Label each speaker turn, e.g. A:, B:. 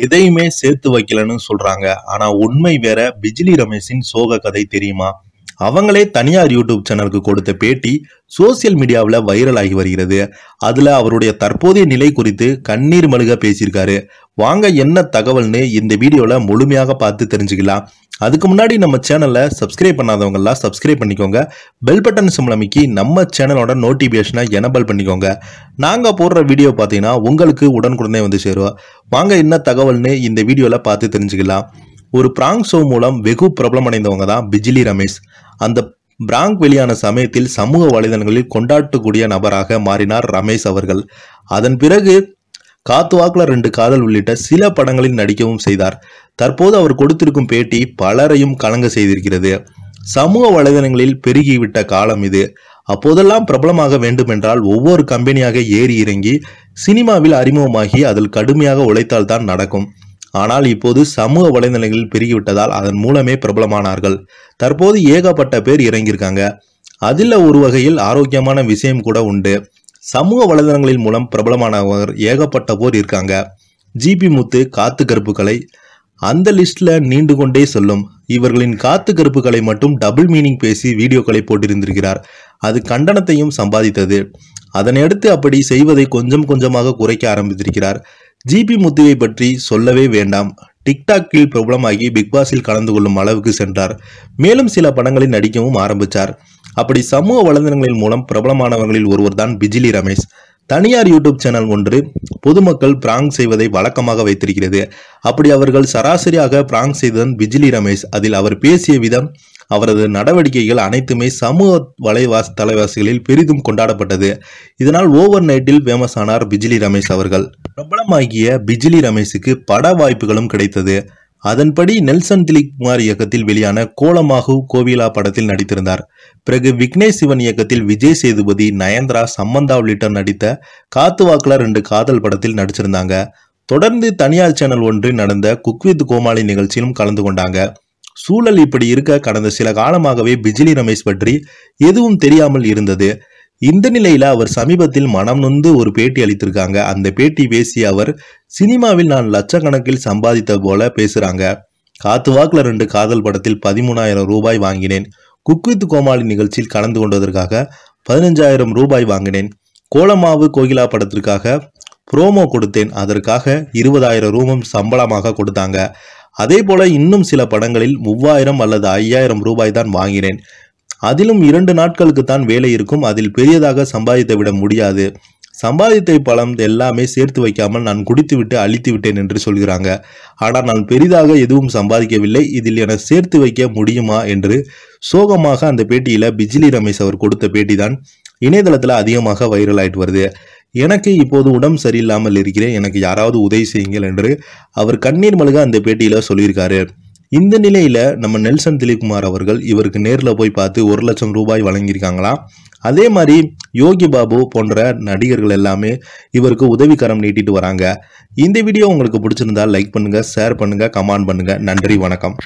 A: எதையுமே சேர்த்து வைக்கலன்னு சொல்றாங்க. ஆனா உண்மை வேற பிஜிலி ரமேஷின் சோக கதை தெரியுமா? அவங்களே தனியார் யூடியூப் சேனலுக்கு கொடுத்த பேட்டி சோசியல் மீடியாவில் வைரல் ஆகி வருகிறது. அதில் அவருடைய தற்போதைய நிலை குறித்து கண்ணீர் மழுக பேசியிருக்காரு. வாங்க என்ன தகவல்னு இந்த வீடியோவில் முழுமையாக பார்த்து தெரிஞ்சுக்கலாம். அதுக்கு முன்னாடி நம்ம சேனலை சப்ஸ்கிரைப் பண்ணாதவங்கெல்லாம் சப்ஸ்கிரைப் பண்ணிக்கோங்க. பெல் பட்டன் சிம்லமிக்கி நம்ம சேனலோட நோட்டிஃபிகேஷனை எனபிள் பண்ணிக்கோங்க. நாங்கள் போடுற வீடியோ பார்த்தீங்கன்னா உங்களுக்கு உடனுக்குடனே வந்து சேரும். வாங்க என்ன தகவல்னு இந்த வீடியோவில் பார்த்து தெரிஞ்சுக்கலாம். ஒரு பிராங்க் ஷோ மூலம் வெகு பிரபலமடைந்தவங்க தான் பிஜிலி ரமேஷ். அந்த பிராங்க் வெளியான சமயத்தில் சமூக வலைதளங்களில் கொண்டாட்டக்கூடிய நபராக மாறினார் ரமேஷ் அவர்கள். அதன் பிறகு காத்து வாக்குல ரெண்டு காதல் உள்ளிட்ட சில படங்களில் நடிக்கவும் செய்தார். தற்போது அவர் கொடுத்திருக்கும் பேட்டி பலரையும் கலங்க செய்திருக்கிறது. சமூக வலைதளங்களில் பெருகிவிட்ட காலம் இது. அப்போதெல்லாம் பிரபலமாக வேண்டுமென்றால் ஒவ்வொரு கம்பெனியாக ஏறி இறங்கி சினிமாவில் அறிமுகமாகி அதில் கடுமையாக உழைத்தால் தான் நடக்கும். ஆனால் இப்போது சமூக வலைதளங்களில் பெருகிவிட்டதால் அதன் மூலமே பிரபலமானார்கள். தற்போது ஏகப்பட்ட பேர் இறங்கியிருக்காங்க. அதில் ஒரு வகையில் ஆரோக்கியமான விஷயம் கூட உண்டு. சமூக வலைதளங்களின் மூலம் பிரபலமானவர் ஏகப்பட்ட போர் இருக்காங்க. ஜிபி முத்து காத்து கருப்புகளை அந்த லிஸ்ட்ல நீண்டு கொண்டே சொல்லும். இவர்களின் காத்து கருப்புகளை மட்டும் டபுள் மீனிங் பேசி வீடியோக்களை போட்டிருந்திருக்கிறார். அது கண்டனத்தையும் சம்பாதித்தது. அதனையடுத்து அப்படி செய்வதை கொஞ்சம் கொஞ்சமாக குறைக்க ஆரம்பித்திருக்கிறார். ஜிபி முத்துவை பற்றி சொல்லவே வேண்டாம். டிக்டாக்கில் பிரபலமாகி பிக்பாஸில் கலந்து கொள்ளும் அளவுக்கு சென்றார். மேலும் சில படங்களில் நடிக்கவும் ஆரம்பித்தார் அப்படி சமூக வலைதளங்களின் மூலம் பிரபலமானவர்களில் ஒருவர் தான் பிஜிலி ரமேஷ். தனியார் யூடியூப் சேனல் ஒன்று பொதுமக்கள் பிராங்க் செய்வதை வழக்கமாக வைத்திருக்கிறது. அப்படி அவர்கள் சராசரியாக பிராங்க் செய்ததன் பிஜிலி ரமேஷ். அதில் அவர் பேசிய விதம் அவரது நடவடிக்கைகள் அனைத்துமே சமூக வலைவாசி தலைவாசிகளில் பெரிதும் கொண்டாடப்பட்டது. இதனால் ஓவர் நைட்டில் ஃபேமஸ் ஆனார் பிஜிலி ரமேஷ் அவர்கள். பிரபலமாகிய பிஜிலி ரமேஷுக்கு பட வாய்ப்புகளும் கிடைத்தது. அதன்படி நெல்சன் திலீப் குமார் இயக்கத்தில் வெளியான கோலமாகு கோவிலா படத்தில் நடித்திருந்தார். பிறகு விக்னேஷ் சிவன் இயக்கத்தில் விஜய் சேதுபதி நயன்தரா சம்மந்தா உள்ளிட்ட நடித்த காத்துவாக்குல ரெண்டு காதல் படத்தில் நடிச்சிருந்தாங்க. தொடர்ந்து தனியார் சேனல் ஒன்று நடந்த குக் வித் கோமாளி நிகழ்ச்சியிலும் கலந்து கொண்டாங்க. சூழல் இப்படி இருக்க கடந்த சில காலமாகவே பிஜிலி ரமேஷ் பற்றி எதுவும் தெரியாமல் இருந்தது. இந்த நிலையில அவர் சமீபத்தில் மனம் நொந்து ஒரு பேட்டி அளித்திருக்காங்க. அந்த பேட்டி பேசிய அவர் சினிமாவில் நான் லட்சக்கணக்கில் சம்பாதித்த போல பேசுறாங்க. காத்து வாக்குல ரெண்டு காதல் படத்தில் பதிமூணாயிரம் ரூபாய் வாங்கினேன். குக்வித் கோமாளி நிகழ்ச்சியில் கலந்து கொண்டதற்காக பதினஞ்சாயிரம் ரூபாய் வாங்கினேன். கோலமாவு கோகிலா படத்திற்காக ப்ரோமோ கொடுத்தேன். அதற்காக இருபதாயிரம் ரூபம் சம்பளமாக கொடுத்தாங்க. அதே போல இன்னும் சில படங்களில் மூவாயிரம் அல்லது ஐயாயிரம் ரூபாய் தான் வாங்கினேன். அதிலும் இரண்டு நாட்களுக்கு தான் வேலை இருக்கும். அதில் பெரியதாக சம்பாதித்து விட முடியாது. சம்பாதித்த பழம் எல்லாமே சேர்த்து வைக்காமல் நான் குடித்துவிட்டு அழித்து விட்டேன் என்று சொல்கிறாங்க. ஆனால் நான் பெரிதாக எதுவும் சம்பாதிக்கவில்லை. இதில் என சேர்த்து வைக்க முடியுமா என்று சோகமாக அந்த பேட்டியில் பிஜிலி ரமேஷ் அவர் கொடுத்த பேட்டி தான் இணையதளத்தில் அதிகமாக வைரல் ஆயிட்டு வருது. எனக்கு இப்போது உடம்பு சரியில்லாமல் இருக்கிறேன். எனக்கு யாராவது உதவி செய்யுங்கள் என்று அவர் கண்ணீர் மல்க அந்த பேட்டியில் சொல்லியிருக்காரு. இந்த நிலையில நம்ம நெல்சன் திலீப்குமார் அவர்கள் இவருக்கு நேரில் போய் பார்த்து ஒரு லட்சம் ரூபாய் வழங்கியிருக்காங்களாம் அதே மாதிரி யோகி பாபு போன்ற நடிகர்கள் எல்லாமே இவருக்கு உதவிக்கரம் நீட்டிட்டு வராங்க. இந்த வீடியோ உங்களுக்கு பிடிச்சிருந்தா லைக் பண்ணுங்க ஷேர் பண்ணுங்க கமெண்ட் பண்ணுங்க. நன்றி வணக்கம்.